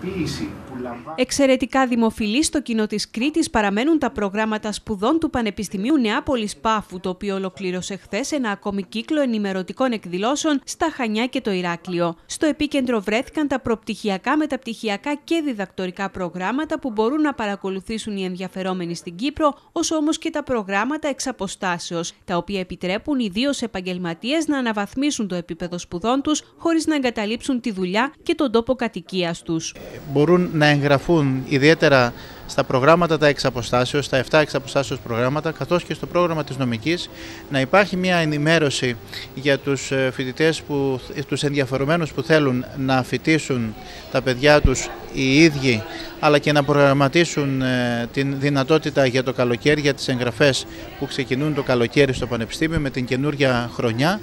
κινητοποίηση που λαμβάνει... Εξαιρετικά δημοφιλή στο κοινό της Κρήτης παραμένουν τα προγράμματα σπουδών του Πανεπιστημίου Νεάπολης Πάφου, το οποίο ολοκλήρωσε χθες ένα ακόμη κύκλο ενημερωτικών εκδηλώσεων στα Χανιά και το Ηράκλειο. Στο επίκεντρο βρέθηκαν τα προπτυχιακά, μεταπτυχιακά και διδακτορικά προγράμματα που μπορούν να παρακολουθήσουν οι ενδιαφερόμενοι στην Κύπρο, όσο όμως και τα προγράμματα εξ αποστάσεως, τα οποία επιτρέπουν ιδίως επαγγελματίες να αναβαθμίσουν το επίπεδο σπουδών τους χωρίς να εγκαταλείψουν τη δουλειά και τον τόπο κατοικίας τους. Μπορούν να εγγραφούν ιδιαίτερα στα προγράμματα τα εξαποστάσεως, τα 7 εξαποστάσεως προγράμματα, καθώς και στο πρόγραμμα της νομικής, να υπάρχει μια ενημέρωση για τους ε, φοιτητές, που, τους ενδιαφερομένους που θέλουν να φοιτήσουν τα παιδιά τους οι ίδιοι, αλλά και να προγραμματίσουν ε, την δυνατότητα για το καλοκαίρι, για τις εγγραφές που ξεκινούν το καλοκαίρι στο Πανεπιστήμιο με την καινούργια χρονιά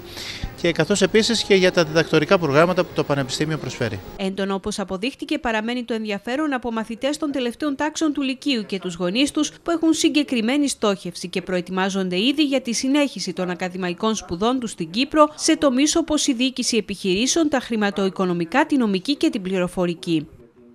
και καθώς επίσης και για τα διδακτορικά προγράμματα που το Πανεπιστήμιο προσφέρει. Έντονο όπως αποδείχτηκε παραμένει το ενδιαφέρον από μαθητές των τελευταίων τάξεων του Λυκείου και τους γονείς τους που έχουν συγκεκριμένη στόχευση και προετοιμάζονται ήδη για τη συνέχιση των ακαδημαϊκών σπουδών τους στην Κύπρο σε τομείς όπως η διοίκηση επιχειρήσεων, τα χρηματοοικονομικά, τη νομική και την πληροφορική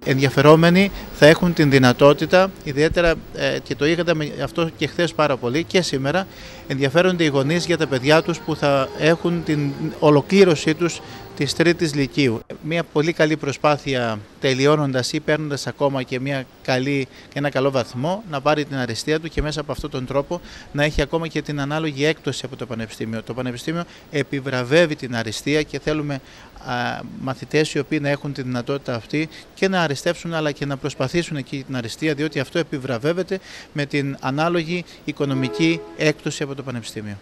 ενδιαφερόμενοι θα έχουν την δυνατότητα, ιδιαίτερα ε, και το είδαμε αυτό και χθες πάρα πολύ και σήμερα, ενδιαφέρονται οι γονείς για τα παιδιά τους που θα έχουν την ολοκλήρωσή τους της τρίτης λυκείου. Μια πολύ καλή προσπάθεια τελειώνοντας ή παίρνοντας ακόμα και μια καλή, ένα καλό βαθμό να πάρει την αριστεία του και μέσα από αυτόν τον τρόπο να έχει ακόμα και την ανάλογη έκπτωση από το Πανεπιστήμιο. Το Πανεπιστήμιο επιβραβεύει την αριστεία και θέλουμε α, μαθητές οι οποίοι να έχουν τη δυνατότητα αυτή και να αριστεύσουν αλλά και να προσπαθήσουν εκεί την αριστεία διότι αυτό επιβραβεύεται με την ανάλογη οικονομική έκπτωση από το Πανεπιστήμιο.